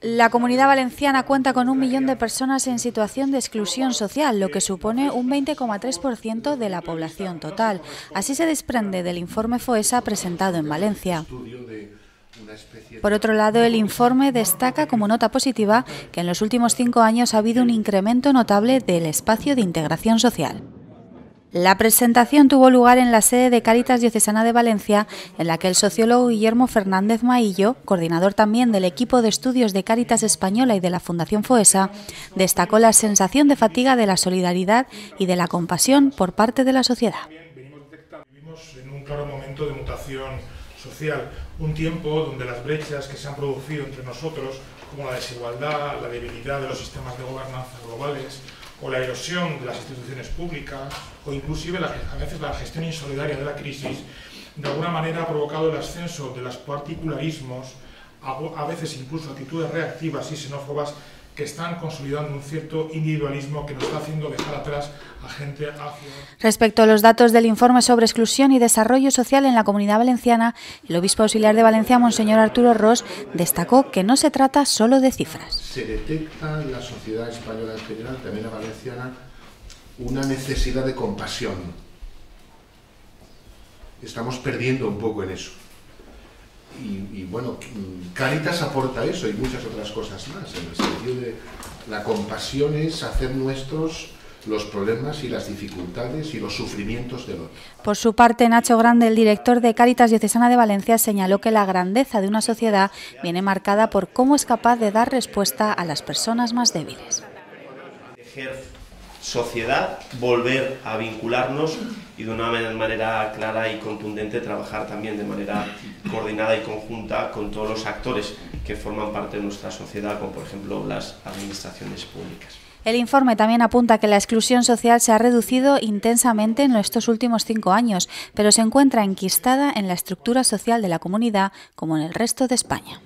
La comunidad valenciana cuenta con un millón de personas en situación de exclusión social, lo que supone un 20,3% de la población total. Así se desprende del informe FOESA presentado en Valencia. Por otro lado, el informe destaca como nota positiva que en los últimos cinco años ha habido un incremento notable del espacio de integración social. La presentación tuvo lugar en la sede de Cáritas Diocesana de Valencia, en la que el sociólogo Guillermo Fernández Maillo, coordinador también del equipo de estudios de Cáritas Española y de la Fundación Foesa, destacó la sensación de fatiga de la solidaridad y de la compasión por parte de la sociedad. Vivimos en un claro momento de mutación social, un tiempo donde las brechas que se han producido entre nosotros, como la desigualdad, la debilidad de los sistemas de gobernanza globales, o la erosión de las instituciones públicas, o inclusive a veces la gestión insolidaria de la crisis, de alguna manera ha provocado el ascenso de los particularismos, a veces incluso actitudes reactivas y xenófobas que están consolidando un cierto individualismo que nos está haciendo dejar atrás a gente hacia... Respecto a los datos del informe sobre exclusión y desarrollo social en la comunidad valenciana, el obispo auxiliar de Valencia, Monseñor Arturo Ross, destacó que no se trata solo de cifras. Se detecta en la sociedad española en general, también la valenciana, una necesidad de compasión. Estamos perdiendo un poco en eso y, bueno, Caritas aporta eso y muchas otras cosas más, en el sentido de la compasión es hacer nuestros los problemas y las dificultades y los sufrimientos de otro. Por su parte, Nacho Grande, el director de Cáritas Diocesana de Valencia, señaló que la grandeza de una sociedad viene marcada por cómo es capaz de dar respuesta a las personas más débiles sociedad volver a vincularnos y de una manera clara y contundente trabajar también de manera coordinada y conjunta con todos los actores que forman parte de nuestra sociedad, como por ejemplo las administraciones públicas. El informe también apunta que la exclusión social se ha reducido intensamente en estos últimos cinco años, pero se encuentra enquistada en la estructura social de la comunidad como en el resto de España.